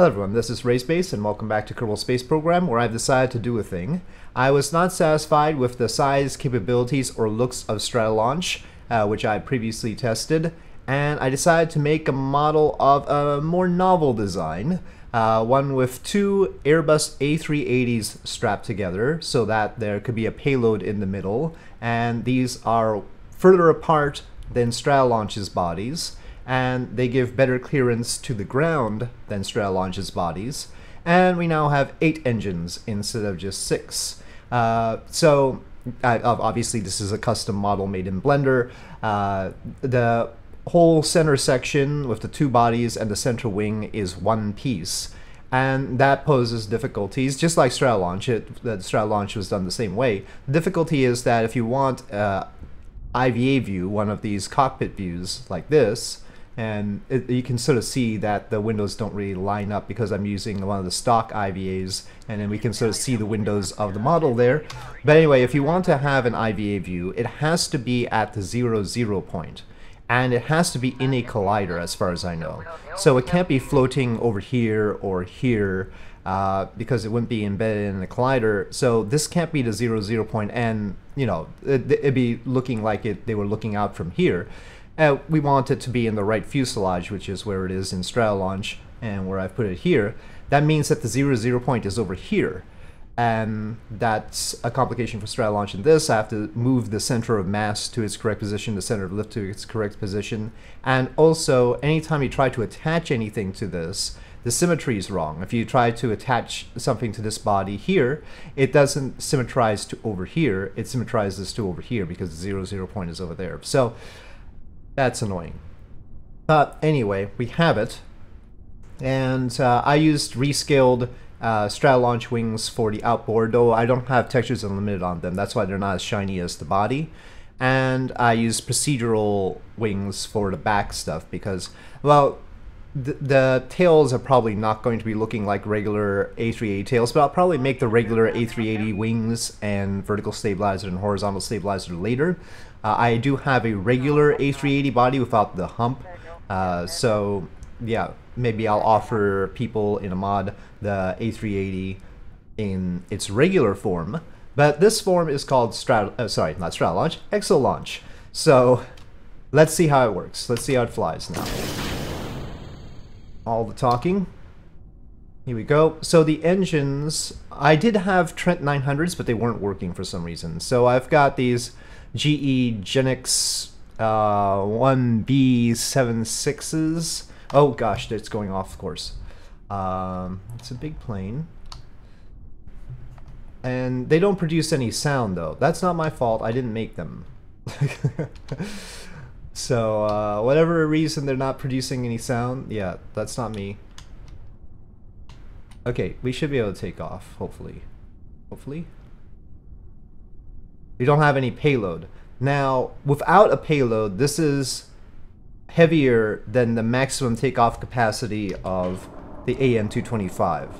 Hello everyone, this is Raiz Space and welcome back to Kerbal Space Program where I've decided to do a thing. I was not satisfied with the size, capabilities, or looks of Stratolaunch, uh, which I previously tested, and I decided to make a model of a more novel design, uh, one with two Airbus A380s strapped together so that there could be a payload in the middle, and these are further apart than Stratolaunch's bodies and they give better clearance to the ground than Stratolaunch's bodies. And we now have eight engines instead of just six. Uh, so obviously this is a custom model made in Blender. Uh, the whole center section with the two bodies and the center wing is one piece. And that poses difficulties, just like Stratolaunch. It, the Stratolaunch was done the same way. The difficulty is that if you want uh, IVA view, one of these cockpit views like this, and it, you can sort of see that the windows don't really line up because I'm using one of the stock IVAs and then we can sort of see the windows of the model there. But anyway, if you want to have an IVA view, it has to be at the zero zero point and it has to be in a collider as far as I know. So it can't be floating over here or here uh, because it wouldn't be embedded in the collider. So this can't be the zero zero point and you know, it, it'd be looking like it, they were looking out from here. Uh, we want it to be in the right fuselage, which is where it is in Stratolaunch and where I've put it here. That means that the zero zero point is over here. And that's a complication for Stratolaunch in this. I have to move the center of mass to its correct position, the center of lift to its correct position. And also, anytime you try to attach anything to this, the symmetry is wrong. If you try to attach something to this body here, it doesn't symmetrize to over here. It symmetrizes to over here because the zero zero point is over there. So that's annoying. But anyway, we have it. And uh, I used rescaled uh, Stratolaunch wings for the outboard, though I don't have textures unlimited on them. That's why they're not as shiny as the body. And I used procedural wings for the back stuff because, well, the, tails are probably not going to be looking like regular A380 tails, but I'll probably make the regular A380 wings and vertical stabilizer and horizontal stabilizer later. Uh, I do have a regular A380 body without the hump, uh, so yeah, maybe I'll offer people in a mod the A380 in its regular form. But this form is called Strat, uh, sorry, not Strat Launch, Exolaunch. So let's see how it works. Let's see how it flies now. All the talking. Here we go. So the engines, I did have Trent 900s, but they weren't working for some reason. So I've got these GE GEnx uh, 1B76s. Oh gosh, it's going off course. Um, it's a big plane. And they don't produce any sound though. That's not my fault. I didn't make them. so uh, whatever reason they're not producing any sound, yeah, that's not me. Okay, we should be able to take off, hopefully. Hopefully. We don't have any payload. Now, without a payload, this is heavier than the maximum takeoff capacity of the AN-225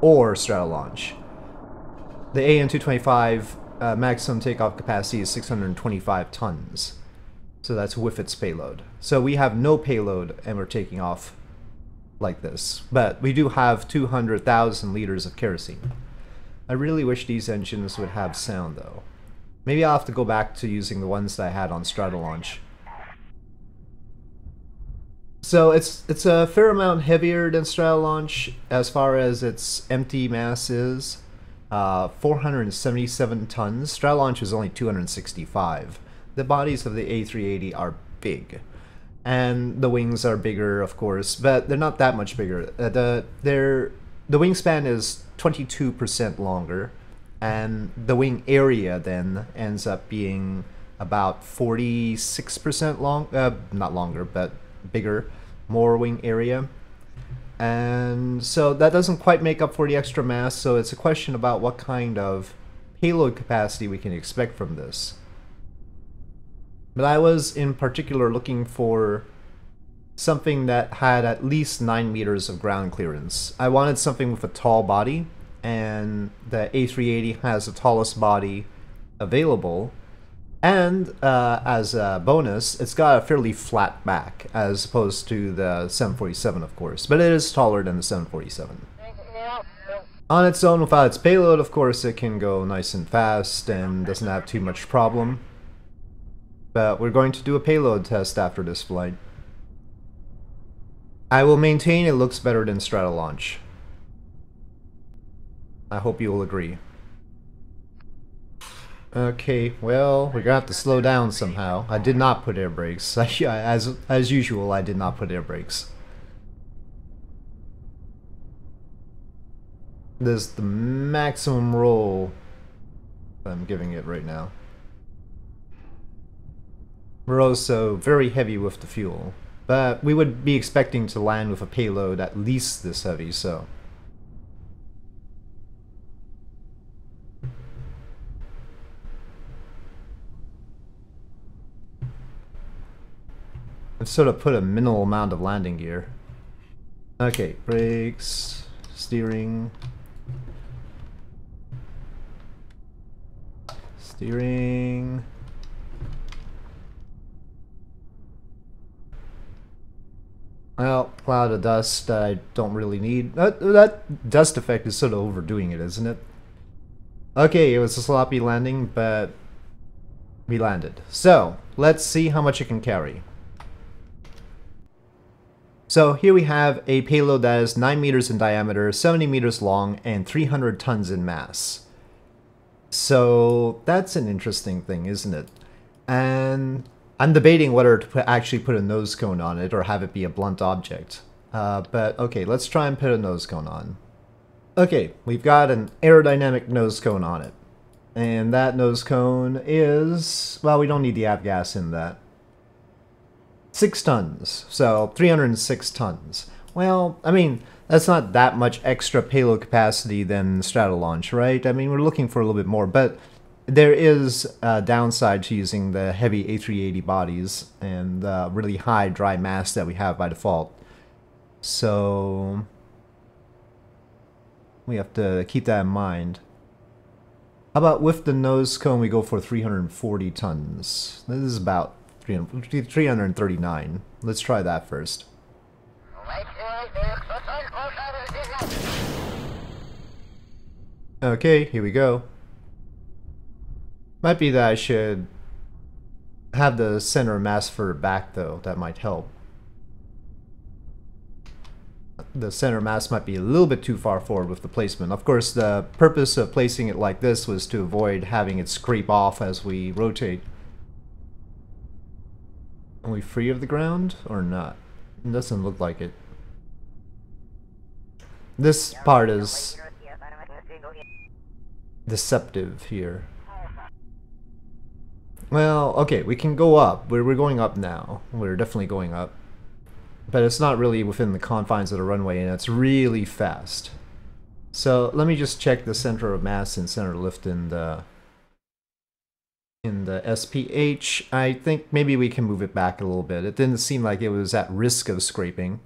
or Stratolaunch. The AN-225 uh, maximum takeoff capacity is 625 tons. So that's with its payload. So we have no payload and we're taking off like this. But we do have 200,000 liters of kerosene. I really wish these engines would have sound though. Maybe I'll have to go back to using the ones that I had on Stratolaunch. So it's it's a fair amount heavier than Stratolaunch as far as its empty mass is. Uh, 477 tons. Stratolaunch is only 265. The bodies of the A380 are big. And the wings are bigger, of course, but they're not that much bigger. Uh, the, they're, the wingspan is 22% longer and the wing area then ends up being about 46% long, uh, not longer, but bigger, more wing area. And so that doesn't quite make up for the extra mass, so it's a question about what kind of payload capacity we can expect from this. But I was in particular looking for something that had at least 9 meters of ground clearance. I wanted something with a tall body, and the A380 has the tallest body available. And uh, as a bonus, it's got a fairly flat back, as opposed to the 747, of course. But it is taller than the 747. On its own, without its payload, of course, it can go nice and fast and doesn't have too much problem. But we're going to do a payload test after this flight. I will maintain it looks better than Stratolaunch. I hope you will agree. Okay, well, we're gonna have to slow down somehow. I did not put air brakes. as, as usual, I did not put air brakes. This is the maximum roll I'm giving it right now. We're also very heavy with the fuel, but we would be expecting to land with a payload at least this heavy, so... I've sort of put a minimal amount of landing gear. Okay, brakes, steering. Steering. Well, cloud of dust I don't really need. That, that dust effect is sort of overdoing it, isn't it? Okay, it was a sloppy landing, but we landed. So, let's see how much it can carry. So here we have a payload that is 9 meters in diameter, 70 meters long, and 300 tons in mass. So that's an interesting thing, isn't it? And I'm debating whether to put, actually put a nose cone on it or have it be a blunt object. Uh, but okay, let's try and put a nose cone on. Okay, we've got an aerodynamic nose cone on it. And that nose cone is, well, we don't need the avgas in that. 6 tons, so 306 tons. Well, I mean, that's not that much extra payload capacity than Stratolaunch, right? I mean, we're looking for a little bit more, but there is a downside to using the heavy A380 bodies and the really high dry mass that we have by default. So we have to keep that in mind. How about with the nose cone we go for 340 tons? This is about 339. Let's try that first. Okay, here we go. Might be that I should have the center mass further back though, that might help. The center mass might be a little bit too far forward with the placement. Of course, the purpose of placing it like this was to avoid having it scrape off as we rotate. Are we free of the ground or not? It doesn't look like it. This part is deceptive here. Well, okay, we can go up. We're, we're going up now. We're definitely going up. But it's not really within the confines of the runway, and it's really fast. So let me just check the center of mass and center of lift in the in the SPH, I think maybe we can move it back a little bit. It didn't seem like it was at risk of scraping.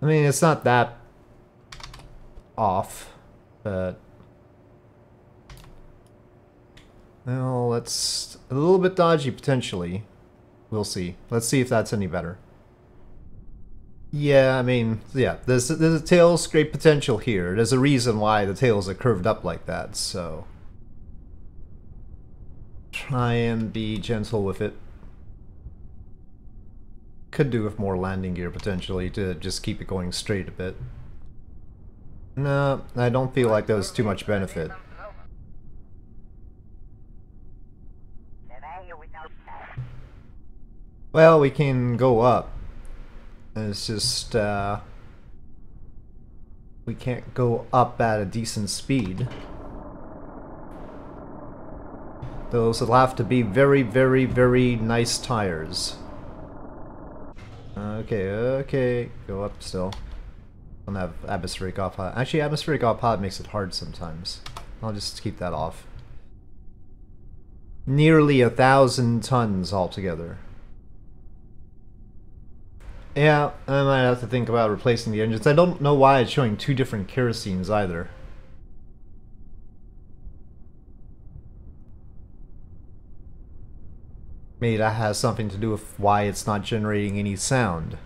I mean, it's not that off, but... Well, that's a little bit dodgy potentially. We'll see. Let's see if that's any better. Yeah, I mean, yeah, there's, there's a tail scrape potential here. There's a reason why the tails are curved up like that, so... Try and be gentle with it. Could do with more landing gear potentially to just keep it going straight a bit. No, I don't feel like there's too much benefit. Well, we can go up. It's just, uh... We can't go up at a decent speed. Those will have to be very, very, very nice tires. Okay, okay, go up still. Don't have atmospheric autopilot. Actually, atmospheric autopilot makes it hard sometimes. I'll just keep that off. Nearly a thousand tons altogether. Yeah, I might have to think about replacing the engines. I don't know why it's showing two different kerosenes either. Maybe that has something to do with why it's not generating any sound.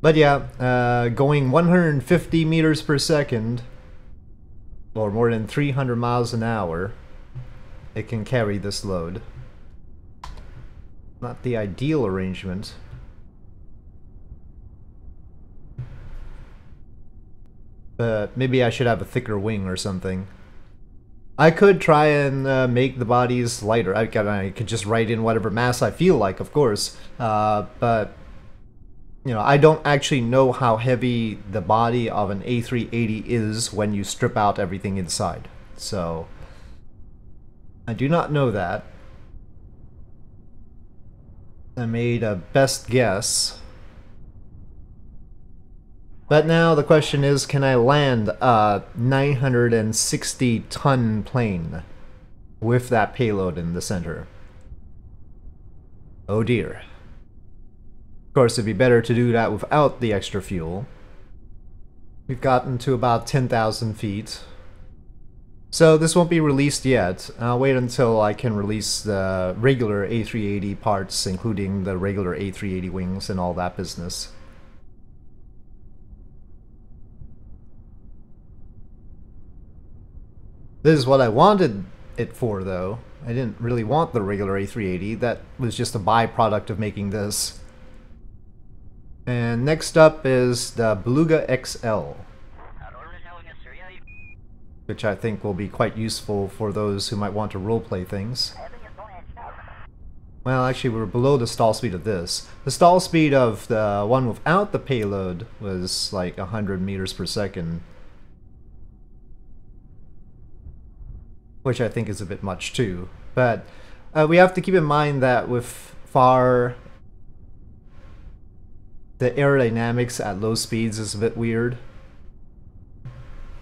But yeah, uh, going 150 meters per second, or more than 300 miles an hour, it can carry this load. Not the ideal arrangement. But maybe I should have a thicker wing or something. I could try and uh, make the bodies lighter. I, I could just write in whatever mass I feel like, of course. Uh, but you know, I don't actually know how heavy the body of an A380 is when you strip out everything inside. So, I do not know that. I made a best guess. But now the question is, can I land a 960 ton plane with that payload in the center? Oh dear. Of course, it'd be better to do that without the extra fuel. We've gotten to about 10,000 feet. So this won't be released yet. I'll wait until I can release the regular A380 parts, including the regular A380 wings and all that business. This is what I wanted it for, though. I didn't really want the regular A380. That was just a byproduct of making this. And next up is the Beluga XL. Which I think will be quite useful for those who might want to roleplay things. Well, actually, we're below the stall speed of this. The stall speed of the one without the payload was like 100 meters per second. Which I think is a bit much too. But uh, we have to keep in mind that with FAR the aerodynamics at low speeds is a bit weird.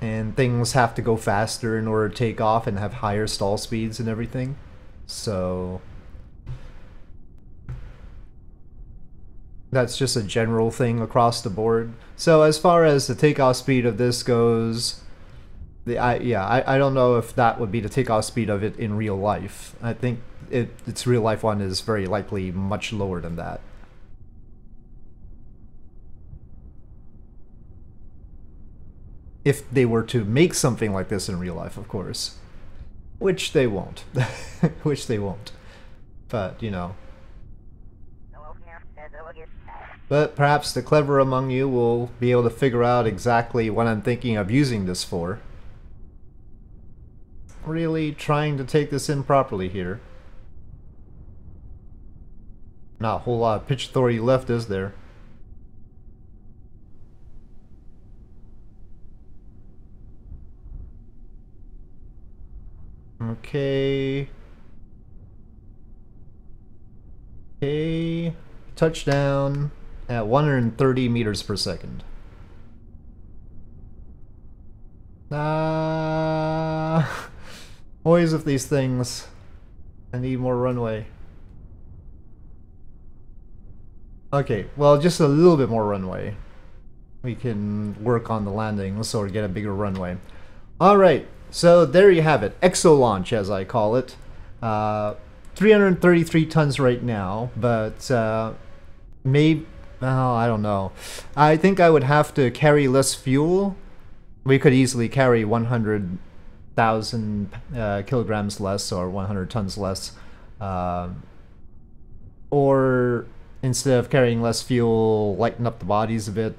And things have to go faster in order to take off and have higher stall speeds and everything. So... That's just a general thing across the board. So as far as the takeoff speed of this goes, the I yeah I, I don't know if that would be the takeoff speed of it in real life. I think it its real life one is very likely much lower than that. If they were to make something like this in real life, of course. Which they won't. Which they won't. But, you know. But perhaps the clever among you will be able to figure out exactly what I'm thinking of using this for. Really trying to take this in properly here. Not a whole lot of pitch authority left, is there? Okay. Okay. Touchdown at 130 meters per second. Ah. Always with these things. I need more runway. Okay, well, just a little bit more runway. We can work on the landing, landings or get a bigger runway. Alright, so there you have it, Exolaunch as I call it. Uh, 333 tons right now, but uh, maybe, oh, I don't know. I think I would have to carry less fuel. We could easily carry 100,000 uh, kilograms less or 100 tons less. Uh, or instead of carrying less fuel, lighten up the bodies a bit.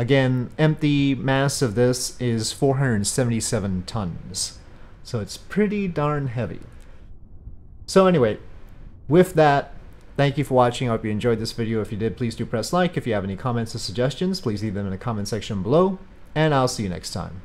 Again, empty mass of this is 477 tons. So it's pretty darn heavy. So anyway, with that, thank you for watching. I hope you enjoyed this video. If you did, please do press like. If you have any comments or suggestions, please leave them in the comment section below. And I'll see you next time.